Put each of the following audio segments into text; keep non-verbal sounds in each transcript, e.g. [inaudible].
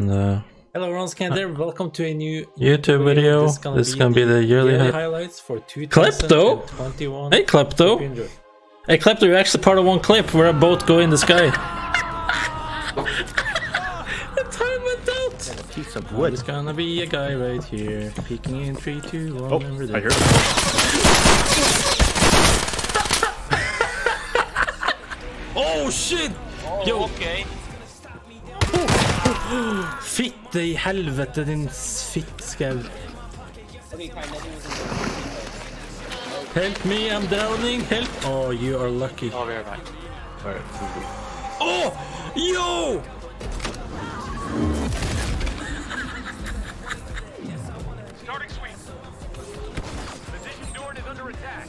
And, uh, Hello, everyone. Scan there. Welcome to a new YouTube video. This is gonna, This is gonna be the yearly hi- highlights for Klepto? 2021. Hey, Klepto. Hope you enjoy. Hey, Klepto, you're actually part of one clip where I both go in the sky. the [laughs] time went out. piece of Oh, There's gonna be a guy right here, peeking in three, two, one. Oh, over I there. heard it. [laughs] Oh shit! Yo, Okay. Fitte i helvete, din fittskau. Help me, I'm drowning. Help! Oh, you are lucky. Oh, we're back. Alright, this is good. Oh! Yo! Starting sweep. Position Dorn is under attack.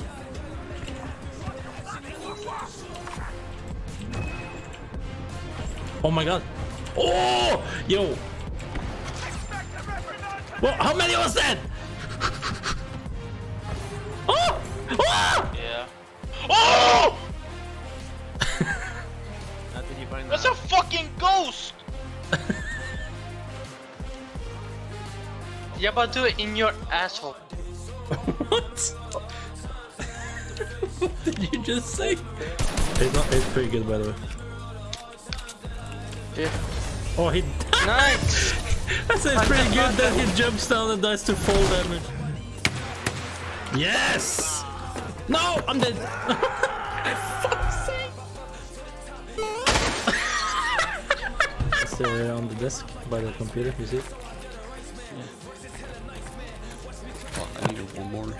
Oh my god. Oh! Yo! Well, how many was that? Oh! Oh! Yeah. Oh! [laughs] How did That's a fucking ghost! yeah, but do it in your asshole. What? [laughs] what did you just say? It's, not, it's pretty good, by the way. Yeah. Oh, he. [laughs] Nice! I said it's pretty good that he jumps down and dies to full damage. Yes! No, I'm dead. [laughs] Fuck's sake. it's uh, on the desk by the computer. You see it? Oh, I need one more.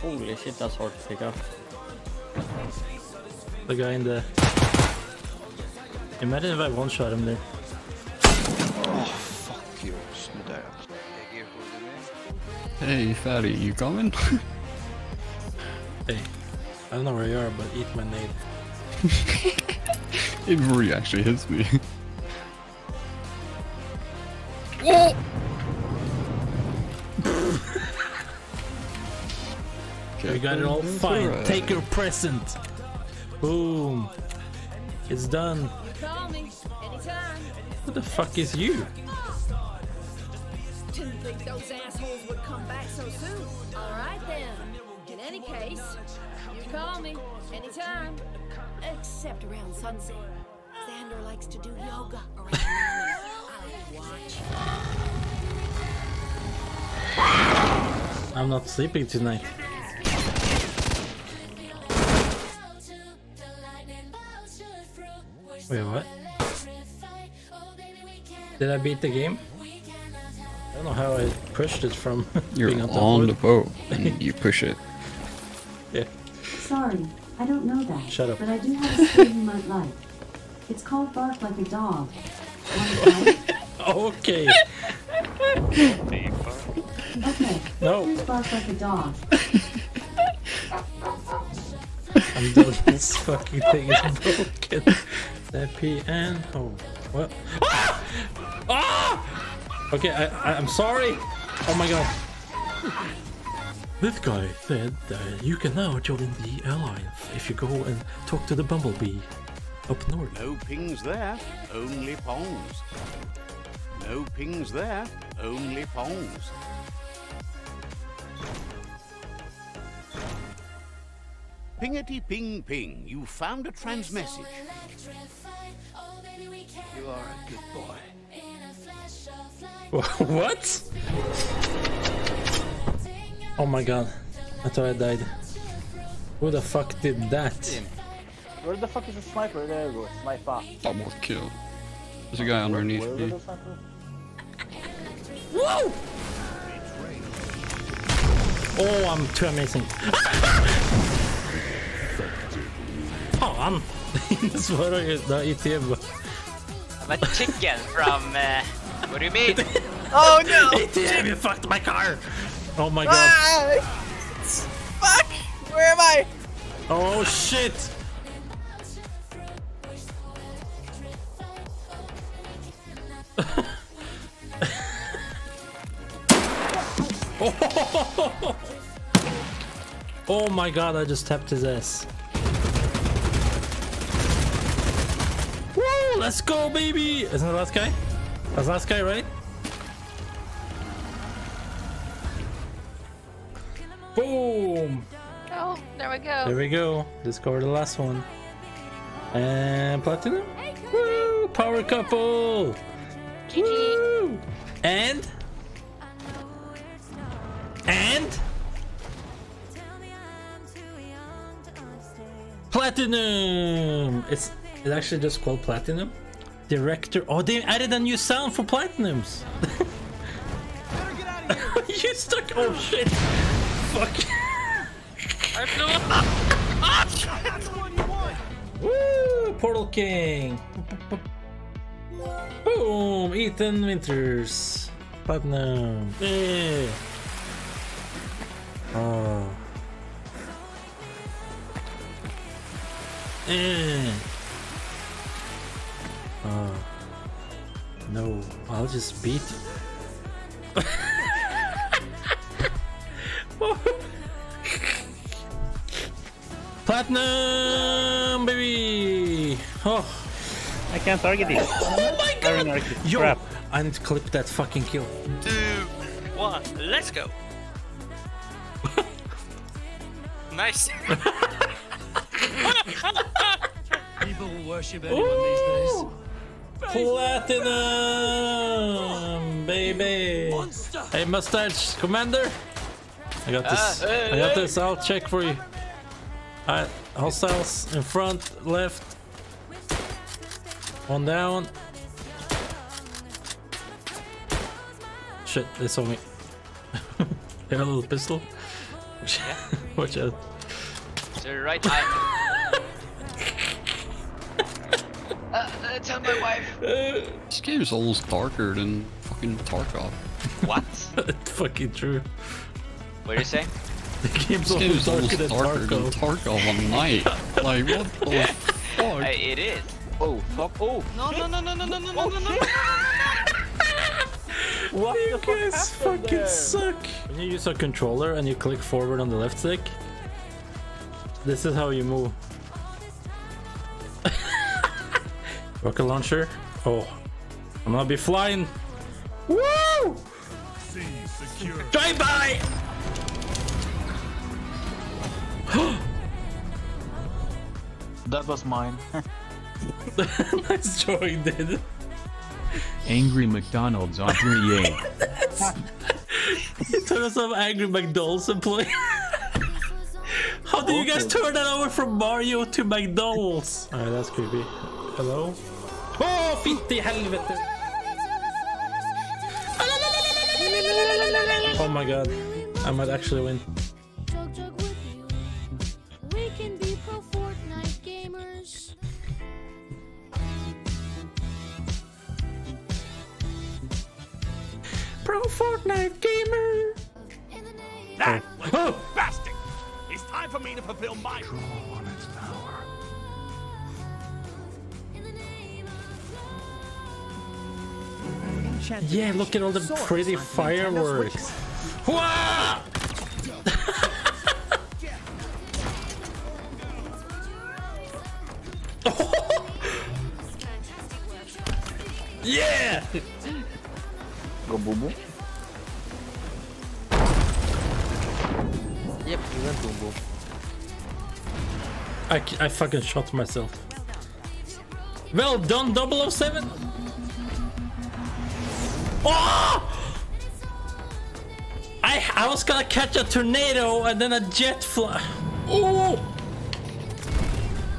Holy shit, that's hard to pick up. The guy in the. Imagine if I one shot him there. Oh, fuck you, snodder. Hey, fatty, you coming? [laughs] Hey, I don't know where you are, but eat my nade. [laughs] it really actually hits me. [laughs] We got it all fine. Take your present. Boom. It's done. Call me anytime. Who the fuck is you? Didn't think those assholes would come back so soon. All right then. In any case, you call me anytime. Except around sunset. Xander likes to do yoga around. I like watch. I'm not sleeping tonight. Wait, what? Did I beat the game? I don't know how I pushed it from [laughs] You're being on on of the it. boat and [laughs] you push it. Yeah. Sorry, I don't know that. Shut up. But I do have a skill you might [laughs] like. It's called Bark Like a Dog. Want to try it? Okay. Okay. No. Here's Bark Like a Dog. I'm done. This fucking thing is broken. The PN. Oh, what? Ah! Ah! Okay, I, I, I'm sorry. Oh my god. This guy said that you can now join the alliance if you go and talk to the bumblebee up north. No pings there, only pongs. No pings there, only pongs. Pingety ping ping, you found a trans message. You are a good boy. what? Oh my god. I thought I died. Who the fuck did that? Where the fuck is the sniper? There we go, sniper. Double kill. There's a guy underneath Where me. is the sniper? Whoa! Oh, I'm too amazing. [laughs] Fan! Svarar ju där i TV. I'm a chicken from. Uh, what do you mean? [laughs] oh no! ATM, you fucked my car! Oh my god. Ah! Fuck! Where am I? Oh shit! [laughs] Oh my god, I just tapped his ass. Let's go, baby! Isn't the last guy? That's the last guy, right? Boom! Oh, there we go. There we go. Discover the last one. And platinum. Woo! Power couple. GG. Woo! And and platinum. It's it's actually just called platinum. Director. Oh, they added a new sound for platinums. [laughs] you stuck. Oh shit! Fuck. I flew Woo! Portal King. Boom! Ethan Winters. Platinum. Yeah. Oh. Eh. No, I'll just beat. Platinum, baby! Oh. I can't target it. Oh my god! Arc is Yo, crap. I need to clip that fucking kill. Two, one, let's go. [laughs] nice. [laughs] People worship anyone these days. Platinum, baby! Hey, mustache commander! I got this. Ah, I got this. I'll check for you. Alright, hostiles in front, left. One down. Shit, they saw me. [laughs] they have a little pistol. [laughs] Watch out. So right eye. gonna tell my wife. This game's almost darker than fucking Tarkov. What? [laughs] It's fucking true. What did you say? The game's this game's almost darker, than Tarkov, than Tarkov on night. [laughs] like, what the fuck? Hey, it is. Oh, fuck. Oh. No, no, no, no, no, no, no, oh, no, no, no, no. What you the fuck guys fucking there? suck. When you use a controller and you click forward on the left stick, this is how you move. Rocket launcher. Oh, I'm gonna be flying. Woo! Drive by. [gasps] That was mine. [laughs] nice drawing, dude. Angry McDonald's on 3A. You turn some angry McDonald's employee. [laughs] How do you guys turn that over from Mario to McDonald's? Alright, that's creepy. Hello? Åh, fitt i helvete! Oh my god, I might actually win. Pro Fortnite gamer. Now, ah! oh. bastard! It's time for me to fulfill my role. Yeah, look at all the pretty fireworks. Wah! [laughs] yeah! Go boo boo. Yep, you went boom boom. I, I fucking shot myself. Well done, 007! Oh! I, I was gonna catch a tornado and then a jet fly. Oh!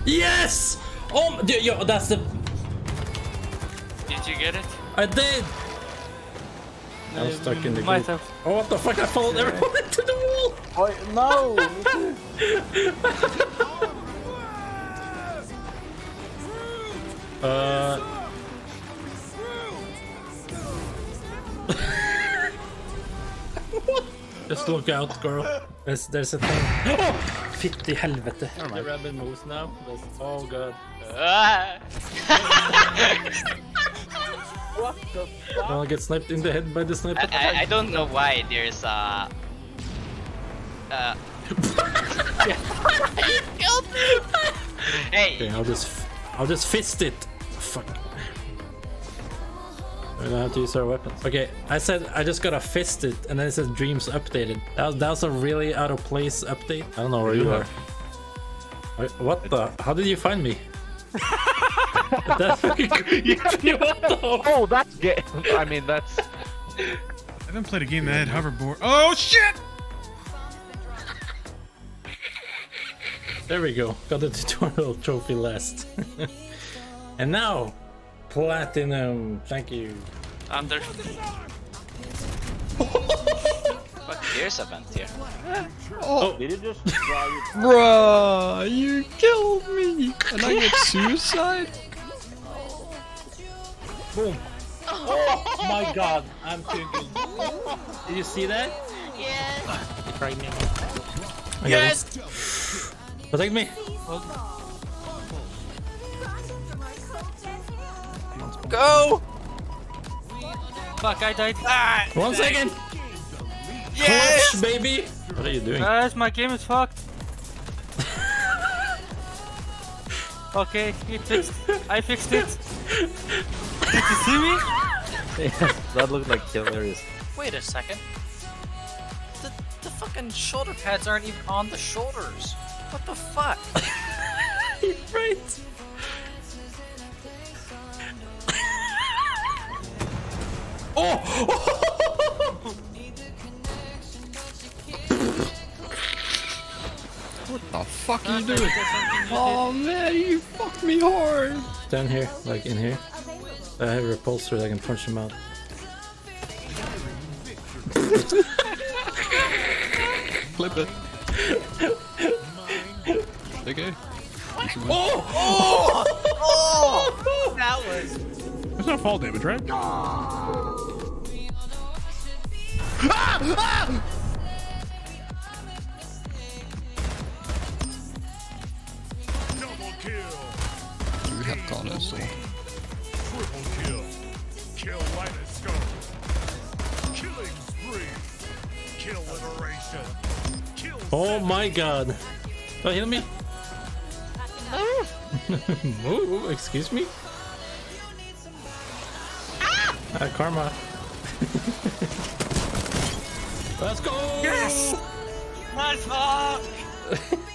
Yes! Oh, m- yo, that's the. Did you get it? I did! I was stuck in the group. Myself. Oh, what the fuck? I followed everyone [laughs] into the wall! Oh, no! [laughs] Uh. Just look out, girl. There's, there's a thing. [gasps] Oh! Fitti helvete. The rabbit moves now. That's, oh god. Ah. [laughs] What the fuck? I'll get sniped in the head by the sniper. I, I, I don't know why there's uh [laughs] [laughs] uh hey Okay, I'll just, I'll just fist it. Fuck. We don't have to use our weapons. Okay, I said I just got a fisted, and then it says dreams updated. That was, that was a really out of place update. I don't know where you are. Wait, What the? How did you find me? That's fucking creepy. Oh, that's gay. I mean, that's. I haven't played a game that had hoverboard. Oh shit! There we go. Got the tutorial trophy last. [laughs] and now, platinum. Thank you. Under. Fuck, here's a vent here. Oh, did it just draw you? [laughs] Bruh, you killed me! And I get suicide? Boom. Oh [laughs] my god, I'm too good. Did you see that? Yeah. Yes! Protect me. Go! Fuck, I died. Ah, One second. Yes! Clutch, baby. What are you doing? Guys, my game is fucked. okay, it fixed. I fixed it. Did you see me? [laughs] that looked like hilarious. Wait a second. The, the fucking shoulder pads aren't even on the shoulders. What the fuck? [laughs] right. Oh! [laughs] What the fuck are you doing? Oh man, you fucked me hard! Down here, like in here. I have a repulsor that I can punch him out. [laughs] Clip it. Okay. Oh! Oh! Oh! That was. That's not fall damage, right? Ah! Double kill. Du hette det så. Triple kill. Kill Linus Scope. Killing spree. Kill liberation. Kill Oh my god. Oh, heal me. [laughs] Move, excuse me? Ah, karma. [laughs] Let's go! Yes! Nice fuck! [laughs]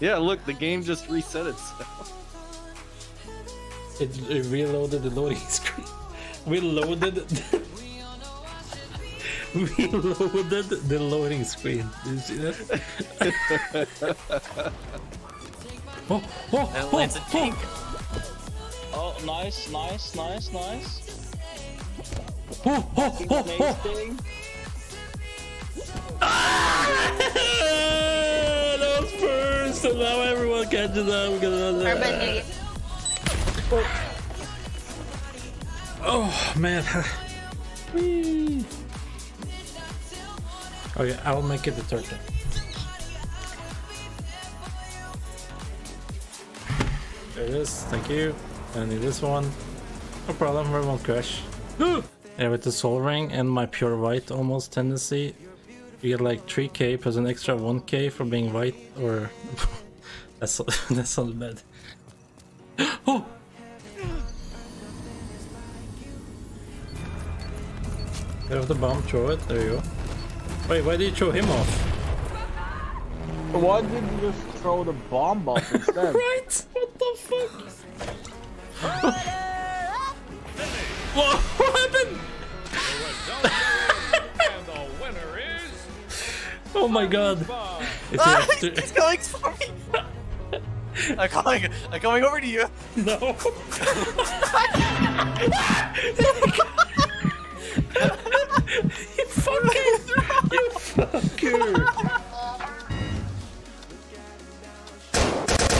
Yeah, look, the game just reset itself. It, it reloaded the loading [laughs] screen. We loaded. [laughs] we loaded the loading screen. Did you see that? oh, oh, And oh, lands a tank. Oh, nice, nice, nice, nice. oh, oh, oh, oh. Ah! [laughs] that was first, and now everyone catches up. We another. Oh man. [laughs] Whee. Okay, I'll make it the turtle. There it is, thank you. And in this one, no problem, it won't crash. [gasps] yeah, with the soul ring and my pure white almost tendency, you get like 3k plus an extra 1k for being white, or [laughs] that's [laughs] that's not bad. [gasps] oh! Get off the bomb, throw it, there you go. Wait, why did you throw him off? Why did you just throw the bomb off [laughs] instead? right? What the fuck? what, what happened? Oh my god. It's Ah, he's going for me. [laughs] I'm coming. I'm coming over to you. No. [laughs] you fucking. You fucker.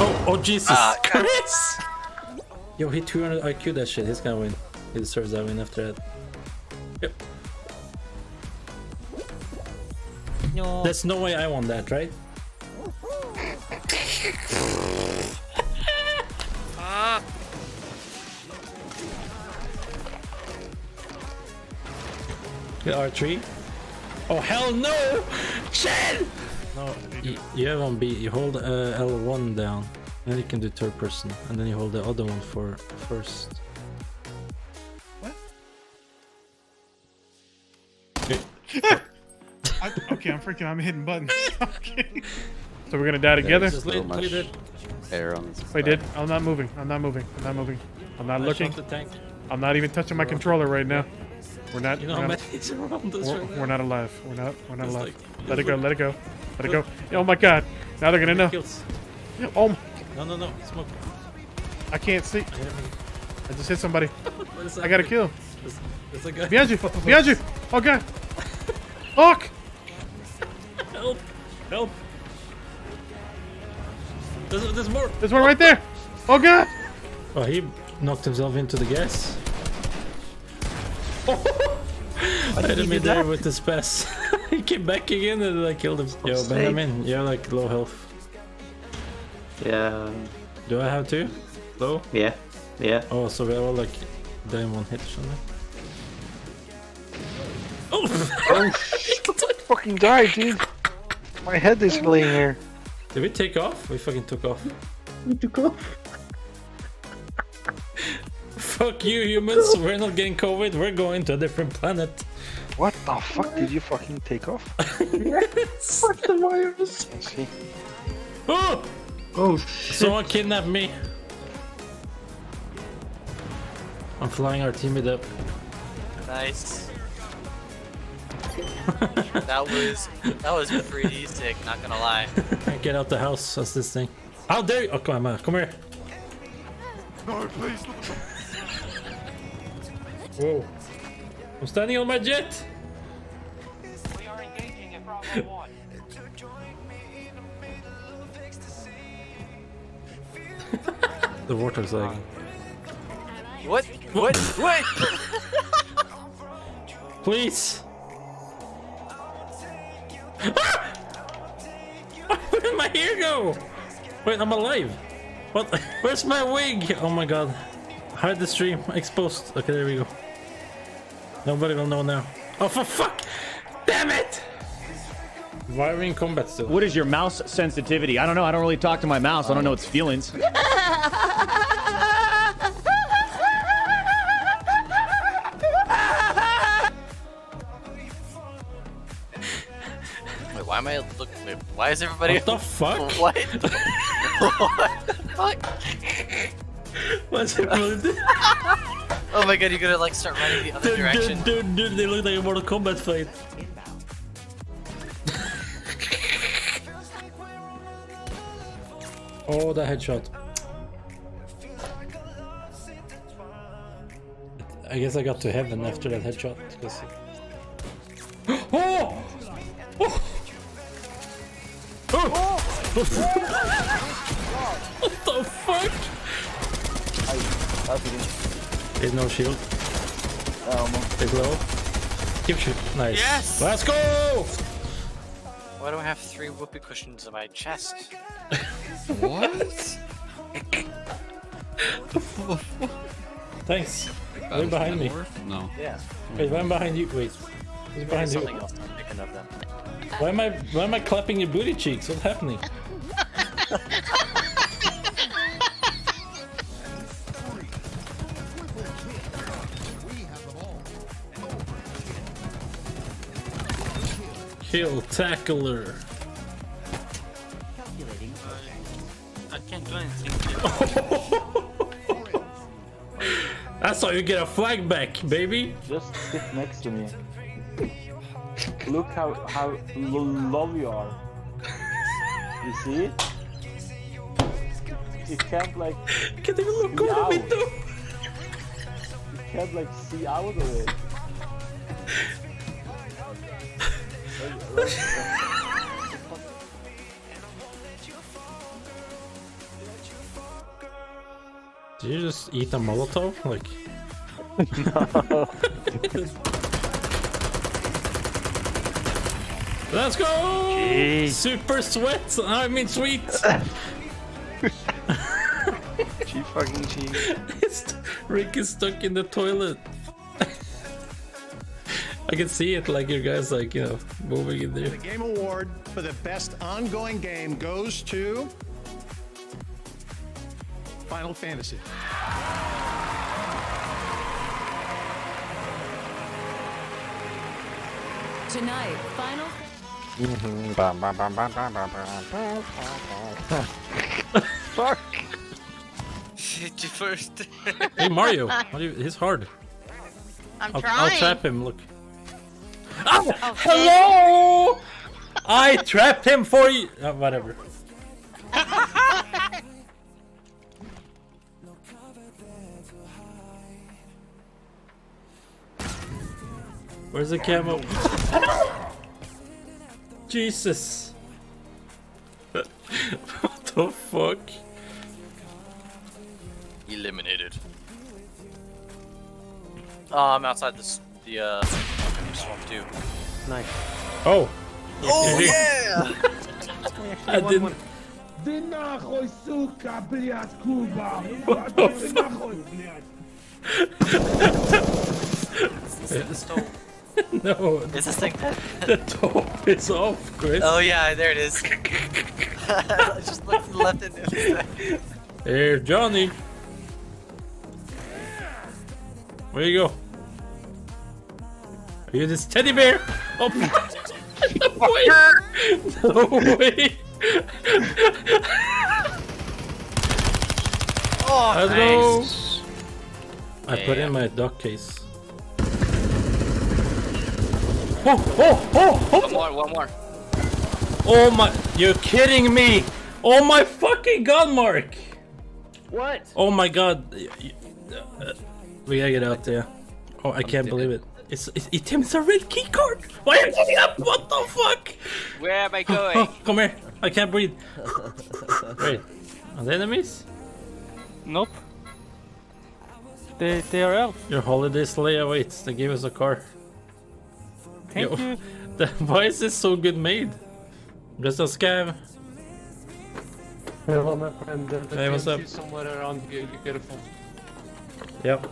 Oh, oh Jesus. Ah, God. Chris! Yo, he 200 IQ that shit. He's gonna win. He deserves that win after that. There's no way I want that, right? Ah. The R3? Oh hell no! Shit! No, you, you have on B. You hold uh, L1 down, then you can do third person, and then you hold the other one for first. I, okay, I'm freaking. I'm hitting buttons. [laughs] Okay. So we're gonna die together. Just lead, lead. Air on this. Wait, did I'm not moving. I'm not moving. I'm not moving. I'm not I looking. shot the tank. I'm not even touching my controller right now. We're not. You know we're not, many is around us we're, right now? we're not alive. We're not. We're not It's alive. like- let it go. like- Let it go. Let it go. Oh my God! Now they're gonna know. Kills. Oh, my- No, no, no. Smoke. I can't see. I. I just hit somebody. [laughs] I got a kill. There's, there's a guy. Behind you! Behind you! Oh God! Fuck! Help! Help! There's, there's more! There's one right there! Oh God! Oh, he knocked himself into the gas. [laughs] I hit him in there with the spaz. [laughs] he came back again and I killed him. Yo, sake. Benjamin, you're like low health. Yeah. Do I have two? Low? Yeah. Yeah. Oh, so we're all like down one hit or something. Oh, I [laughs] oh, fucking die, dude. My head is laying here. Did we take off? We fucking took off. We took off. Fuck you, humans. We're not getting COVID. We're going to a different planet. What the fuck did you fucking take off? [laughs] yes. Fuck the virus. See? Oh! Oh shit. Someone kidnapped me. I'm flying our teammate up. Nice. [laughs] that was that was pretty sick. Not gonna lie. Get out the house. That's this thing. How dare you? Oh, come on, man. come here. No, please. Whoa. I'm standing on my jet. We are engaging at Bravo 1. [laughs] The water's like. What? What? What? Please. Ah! [laughs] Where did my hair go? Wait, I'm alive. What? [laughs] Where's my wig? Oh my god. Hide the stream. Exposed. Okay, there we go. Nobody will know now. Oh, for fuck! Damn it! Why are we in combat still? What is your mouse sensitivity? I don't know. I don't really talk to my mouse. I don't know its feelings. [laughs] why is everybody? What the [laughs] fuck? What? [laughs] what the fuck? What's happening? [laughs] Oh my god, you're gonna like start running the other Dude, direction. dude, dude, dude, they look like a Mortal Kombat fight. oh, the headshot. I guess I got to heaven after that headshot. What the fuck? There's no shield. Big low. Keep shooting. Nice. Yes! Let's go! Why do I have three whoopee cushions in my chest? What? [laughs] Thanks. Wait behind me. No. Yeah. Wait, why am I behind you? Wait. Who's behind you? else I'm thinking then. Why am I why am I clapping your booty cheeks? What's happening? [laughs] Kill tackler. I can't do anything. [laughs] That's how you get a flag back, baby. Just sit next to me. Look how how lo- low you are. You see? You can't like. You [laughs] can't even look see over out. me though. You can't like see out of it. Did you just eat a Molotov? Like. [laughs] No. Let's go! Jeez. Super sweat! I mean sweet! [laughs] G fucking G. [laughs] It's- Rick is stuck in the toilet. I can see it like your guys like, you know, moving in there. The Game Award for the best ongoing game goes to Final Fantasy. Tonight, final. Mhm. [laughs] Hit you first. Hey Mario, [laughs] you, he's hard. I'm I'll, trying. I'll trap him. Look. Oh, Hello! I trapped him for you. Uh, whatever. Where's the camo? [laughs] Jesus. [laughs] what the fuck? Eliminated. Oh, I'm outside this the uh swamp too. Nice. Oh. Oh [laughs] yeah! I didn't. Ты нахуй, сука, блядь, Куба! What Ты the нахуй, блядь! This top. no. Is this thing dead? The top is off, Chris. Oh yeah, there it is. [laughs] I just looked to the left and the other Here, Johnny. Where you go? Are you this teddy bear? Oh, [laughs] no way! [laughs] No way! Oh, Let's nice. go! I put in my duck case. Oh, oh, oh, oh! One more, one more. Oh my, you're kidding me! Oh my fucking god, Mark! What? Oh my god. Y- y- uh, We gotta get out there. Oh, I can't believe it. It's, it's, it, Tim, it's a red key card! Why are you getting up? What the fuck? Where am I Oh, going? Oh, come here. I can't breathe. [laughs] Wait. Are they enemies? Nope. They they are elf. Your holiday sleigh awaits. They gave us a car. Thank you. [laughs] The, why is this so good made? Just a scam. Hello, my friend. There's Hey, what's up? somewhere around here. You careful. Yep.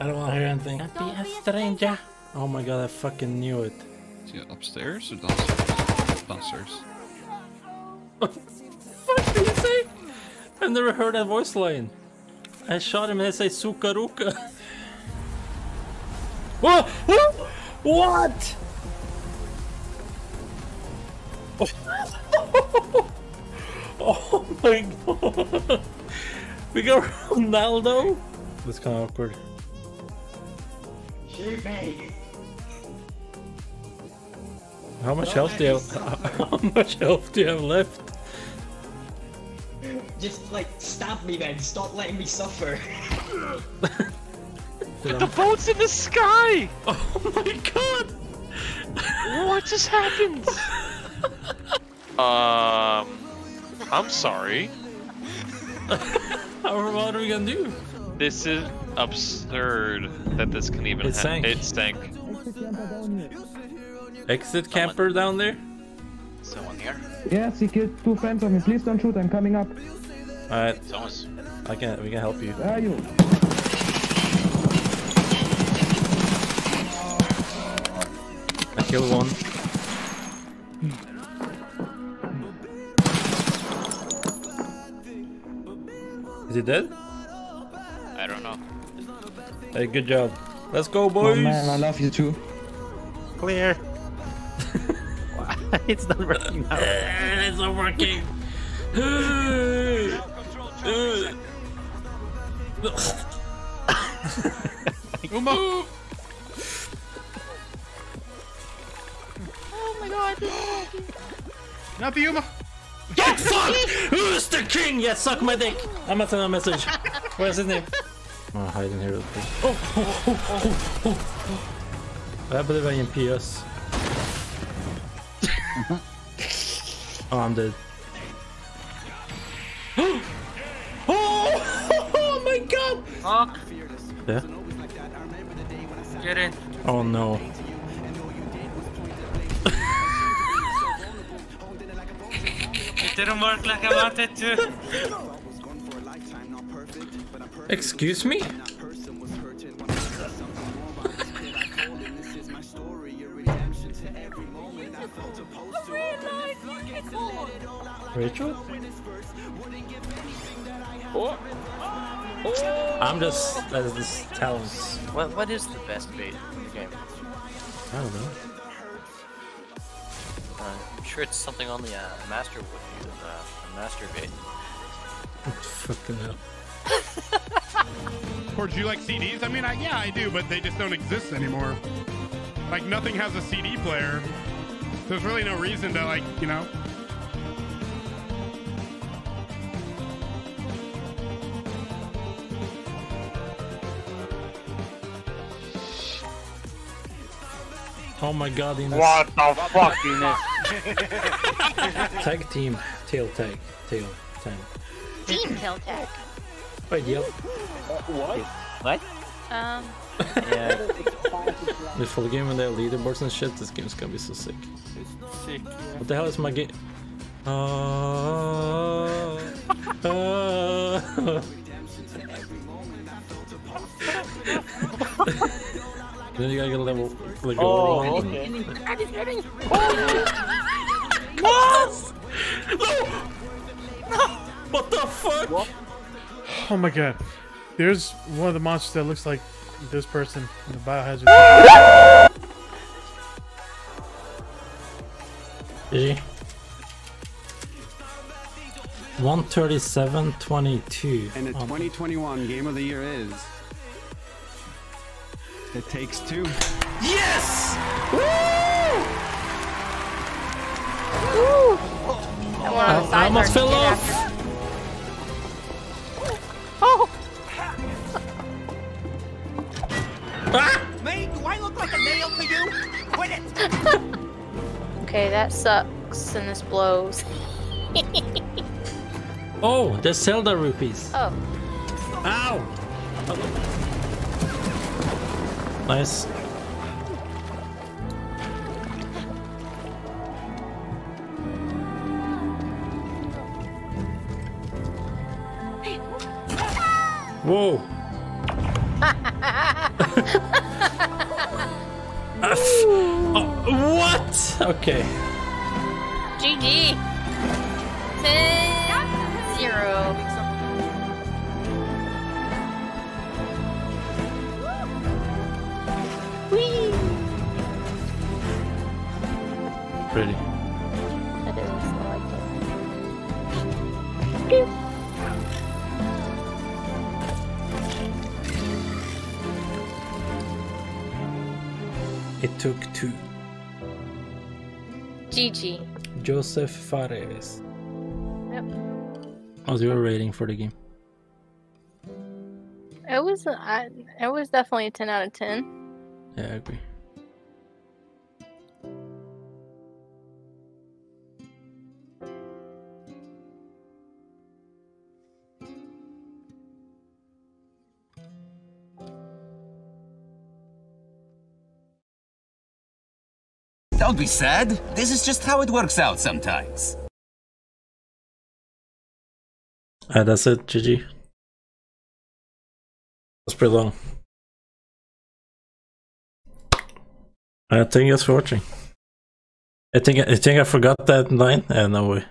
I don't want to hear anything. Don't be a stranger. Oh my god, I fucking knew it. Is he upstairs or downstairs? Downstairs. What the fuck did he say? I've never heard that voice line. I shot him and I say Sukaruka. Whoa! [laughs] Whoa! What? [laughs] [laughs] Oh my god! We got Ronaldo? That's kind of awkward. Shoot me! How much health do you have? [laughs] How much health do you have left? Just like stab me then, stop letting me suffer. [laughs] The boat's in the sky! Oh my god! What just happened? [laughs] um, I'm sorry. What are we gonna do? This is absurd that this can even It happen. sank. It sank. Exit camper down there? Someone here. Yes, he killed two friends of me. Please don't shoot. I'm coming up. Alright, Someone's. I can we can help you. Where are you? I killed one. Is he dead? I don't know. Hey, good job. Let's go, boys. Oh man, I love you too. Clear. [laughs] it's not working now. [laughs] it's not working. [laughs] Uma! Oh my god. Not the Uma! Get fucked! Who's the king? Yeah, suck my dick. I'm gonna send a message. Where's his name? Oh, hiding here real quick. Oh, oh, oh, oh, oh, oh. I believe I EMP us. oh, I'm dead. oh, [gasps] oh my god! Fuck. Yeah? Get in. Oh no. It didn't work like I wanted to. [laughs] Excuse me? Rachel? Oh. I'm just as this talents. What what is the best bait in the game? I don't know. Uh, I'm sure it's something only a master would use. Uh, a master bait. [laughs] Fucking hell. [laughs] Or do you like CDs? I mean, I, yeah, I do, but they just don't exist anymore. Like nothing has a CD player. There's really no reason to like, you know. Oh my god, Ines. What the fuck, Ines? [laughs] Tag team, tail tag, tail time. Team Kill Tech. Wait, yep. what? What? Um, Yeah. The full game when they have leaderboards and shit, this game's gonna be so sick. Sick. What the hell is my game? Uh, uh. [laughs] then you gotta get a level. Like a Oh, level. okay. [laughs] What the fuck? Oh my god. There's one of the monsters that looks like this person in the biohazard. GG. 137.22. And the um, 2021 Game of the Year is. It takes two. Yes! that one on I almost fell get off. [laughs] Mate, do I look like a nail to you? Quit it! [laughs] Okay, that sucks and this blows. [laughs] Oh, the Zelda rupees. oh, Ow! Nice. Whoa! [laughs] Uh, oh, what? Okay. GG. Ten zero. Two. GG. Joseph Fares. Yep. Oh, How's your rating for the game? It was I, it was definitely a ten out of ten. Yeah, I agree. Be sad. This is just how it works out sometimes. Ah, that's it. GG. That's pretty long. I thank you guys for watching. I think I think I forgot that line. Uh, no way.